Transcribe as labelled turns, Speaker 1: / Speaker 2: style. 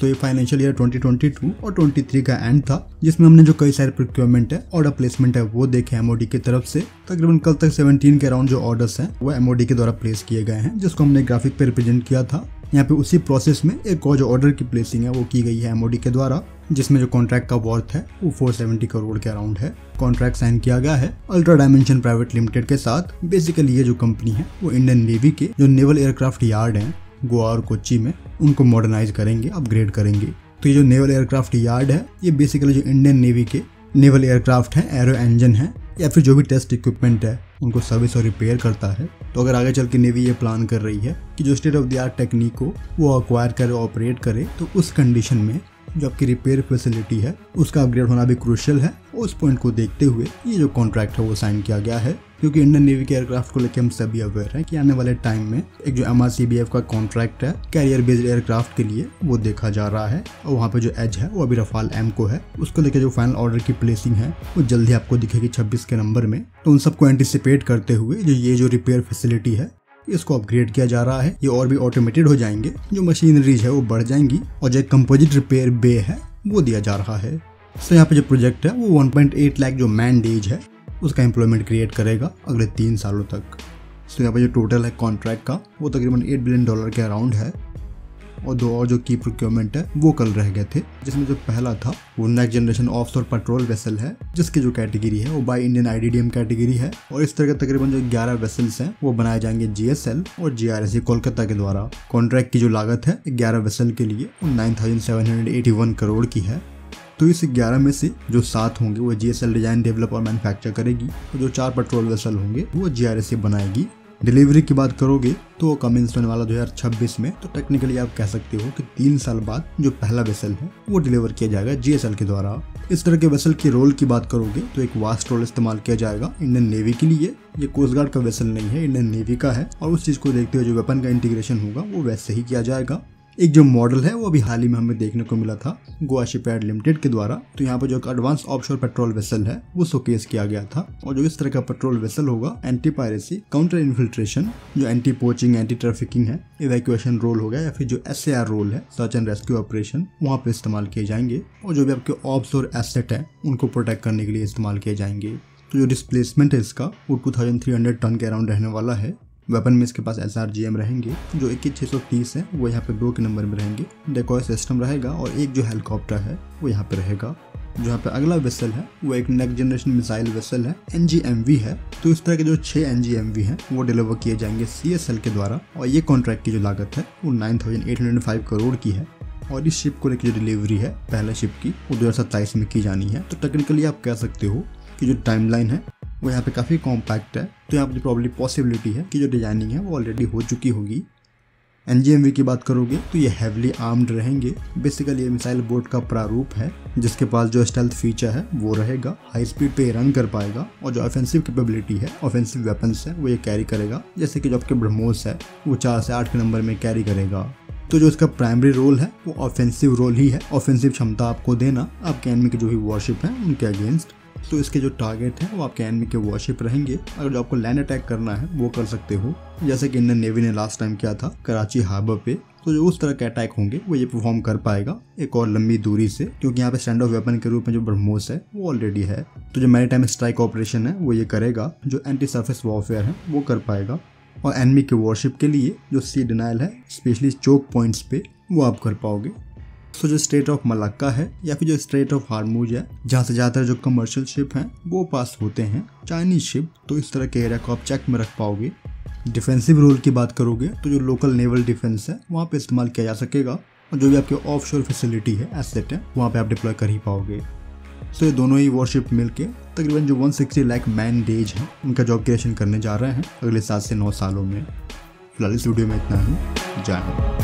Speaker 1: तो ये financial year 2022 और 23 का एंड था, जिसमें हमने जो कई सारे प्रिक्योरमेंट है ऑर्डर प्लेसमेंट है, वो देखे एमओडी की तरफ़ से। तकरीबन कल तक 17 के अराउंड जो ऑर्डर्स हैं, वो एमओडी के द्वारा प्लेस किए गए हैं, जिसको हमने ग्राफिक पे रिप्रेजेंट किया था। यहाँ पे उसी प्रोसेस में एक और जो ऑर्डर की प्लेसिंग है, वो की गई है एमओडी के द्वारा, जिसमें जो कॉन्ट्रैक्ट का वर्थ है, वो 470 करोड़ के अराउंड है। कॉन्ट्रैक्ट साइन किया गया है अल्ट्रा डायमेंशन प्राइवेट लिमिटेड के साथ। बेसिकली ये जो कंपनी है, वो इंडियन नेवी के, जो नेवल एयरक्राफ्ट यार्ड है गोवा और कोच्चि में उनको मॉडर्नाइज करेंगे अपग्रेड करेंगे। तो ये जो नेवल एयरक्राफ्ट यार्ड है, ये बेसिकली जो इंडियन नेवी के नेवल एयरक्राफ्ट है एरो इंजन है, या फिर जो भी टेस्ट इक्विपमेंट है, उनको सर्विस और रिपेयर करता है। तो अगर आगे चल के नेवी ये प्लान कर रही है कि जो state of the art technique को वो अक्वायर करे ऑपरेट करे तो उस कंडीशन में जो आपकी रिपेयर फैसिलिटी है, उसका अपग्रेड होना भी क्रूशियल है। उस पॉइंट को देखते हुए ये जो कॉन्ट्रैक्ट है, वो साइन किया गया है। क्योंकि इंडियन नेवी के एयरक्राफ्ट को लेकर हम सभी अवेयर हैं कि आने वाले टाइम में एक जो एम का कॉन्ट्रैक्ट है कैरियर बेस्ड एयरक्राफ्ट के लिए वो देखा जा रहा है। और वहाँ पे जो एज है, वो अभी रफाल एम को है। उसको लेकर जो फाइनल ऑर्डर की प्लेसिंग है, वो जल्दी आपको दिखेगी 26 के नंबर में। तो उन सबको एंटिसिपेट करते हुए जो ये जो रिपेयर फैसिलिटी है, इसको अपग्रेड किया जा रहा है। ये और भी ऑटोमेटेड हो जाएँगे। जो मशीनरीज है, वो बढ़ जाएँगी। और जो कंपोजिट रिपेयर बे है, वो दिया जा रहा है। तो यहाँ पे जो प्रोजेक्ट है, वो 1.8 लाख जो मैन डेज़ है उसका एम्प्लॉयमेंट क्रिएट करेगा अगले तीन सालों तक। तो यहाँ पर जो टोटल है कॉन्ट्रैक्ट का, वो तकरीबन एट बिलियन डॉलर के अराउंड है। और दो और जो की प्रोक्योरमेंट है, वो कल रह गए थे। जिसमें जो पहला था, वो next generation offshore patrol vessel है, जिसकी जो कैटेगरी है, वो बाई इंडियन आईडीडीएम कैटेगरी है। और इस तरह के तकरीबन जो 11 वेसल्स हैं, वो बनाए जाएँगे जीएसएल और जीआरएस कोलकाता के द्वारा। कॉन्ट्रैक्ट की जो लागत है, ग्यारह वेसल के लिए नाइन करोड़ की है। तो इस 11 में से जो सात होंगे, वो जीएसएल डिज़ाइन डेवलप और मैन्युफैक्चर करेगी। और जो चार पेट्रोल वेसल होंगे, वो जीआरएस बनाएगी। डिलीवरी की बात करोगे तो वो कम होने वाला 2026 में। तो टेक्निकली आप कह सकते हो कि तीन साल बाद जो पहला वेसल है, वो डिलीवर किया जाएगा जीएसएल के द्वारा। इस तरह के वेसल के रोल की बात करोगे तो एक वास्ट रोल इस्तेमाल किया जाएगा इंडियन नेवी के लिए। ये कोस्ट गार्ड का वेसल नहीं है इंडियन नेवी का है। और उस चीज़ को देखते हुए जो वेपन का इंटीग्रेशन होगा, वो वैसे ही किया जाएगा। एक जो मॉडल है, वो अभी हाल ही में हमें देखने को मिला था, गोवा शिपयार्ड लिमिटेड के द्वारा। तो यहाँ पर जो एडवांस ऑफशोर पेट्रोल वेसल है, वो शोकेस किया गया था। और जो इस तरह का पेट्रोल वेसल होगा एंटी पायरेसी काउंटर इन्फिल्ट्रेशन जो एंटी पोचिंग एंटी ट्रैफिकिंग है इवैक्यूएशन रोल हो गया या फिर जो एस रोल है सर्च एंड रेस्क्यू ऑपरेशन वहाँ पे इस्तेमाल किए जाएँगे। और जो भी आपके ऑब्स और एसेट है, उनको प्रोटेक्ट करने के लिए इस्तेमाल किए जाएँगे। तो जो डिस्प्लेसमेंट है इसका, वो टू टन के अराउंड रहने वाला है। वेपन में इसके पास एम रहेंगे, जो इक्कीस छः है, वो यहाँ पे दो के नंबर में रहेंगे। डेकोय सिस्टम रहेगा और एक जो हेलीकॉप्टर है, वो यहाँ पे रहेगा। जो यहाँ पे अगला वेसल है, वो एक नेक्स्ट जनरेशन मिसाइल वेसल है एनजीएमवी है। तो इस तरह के जो छह एन हैं, वो डिलीवर किए जाएँगे CSL के द्वारा, और ये कॉन्ट्रैक्ट की जो लागत है, वो नाइन करोड़ की है। और इस शिप को लेकर जो डिलीवरी है, पहले शिप की, वो दो हज़ार सत्ताईस में की जानी है। तो टेक्निकली आप कह सकते हो कि जो टाइमलाइन है वो यहाँ पे काफ़ी कॉम्पैक्ट है। तो यहाँ पे प्रॉब्लम पॉसिबिलिटी है कि जो डिज़ाइनिंग है वो ऑलरेडी हो चुकी होगी। एनजीएमवी की बात करोगे तो ये हैवली आर्म्ड रहेंगे। बेसिकली ये मिसाइल बोट का प्रारूप है, जिसके पास जो स्टेल्थ फीचर है, वो रहेगा। हाई स्पीड पे रन कर पाएगा और जो ऑफेंसिव कैपेबिलिटी है ऑफेंसिव वेपन्स है, वो ये कैरी करेगा। जैसे कि जो आपके ब्रह्मोस है, वो चार से आठ के नंबर में कैरी करेगा। तो जो इसका प्राइमरी रोल है, वो ऑफेंसिव रोल ही है। ऑफेंसिव क्षमता आपको देना आपके एनमी के जो भी वॉरशिप है, उनके अगेंस्ट तो इसके जो टारगेट हैं, वो आपके एनमी के वॉरशिप रहेंगे। अगर जो आपको लैंड अटैक करना है, वो कर सकते हो। जैसे कि इंडियन नेवी ने लास्ट टाइम किया था कराची हार्बर पे। तो जो उस तरह के अटैक होंगे, वो ये परफॉर्म कर पाएगा। एक और लंबी दूरी से, क्योंकि यहाँ पे स्टैंड ऑफ़ वेपन के रूप में जो ब्रह्मोस है, वो ऑलरेडी है। तो जो मैरी टाइम स्ट्राइक ऑपरेशन है, वो ये करेगा। जो एंटी सर्फेस वॉरफेयर है, वो कर पाएगा। और एनमी के वॉरशिप के लिए, जो सी डिनाइल है स्पेशली चोक पॉइंट्स पे, वो आप कर पाओगे। सो जो स्टेट ऑफ़ मलक्का है, या फिर जो स्टेट ऑफ़ हारमूज है, जहाँ से ज़्यादातर जो कमर्शियल शिप हैं, वो पास होते हैं। चाइनीज़ शिप तो इस तरह के एरिया को आप चेक में रख पाओगे। डिफेंसिव रोल की बात करोगे तो जो लोकल नेवल डिफेंस है, वहाँ पे इस्तेमाल किया जा सकेगा। और जो भी आपके ऑफ़ फैसिलिटी है एसेट है, वहाँ पे आप डिप्लॉय कर ही पाओगे। सो ये दोनों ही वॉरशिप मिलके तकरीबन जो 160 लाख मैन डेज़ हैं, उनका जॉब क्रिएशन करने जा रहे हैं अगले सात से नौ सालों में। फ़िलहाल इस वीडियो में इतना ही। जय हिंद।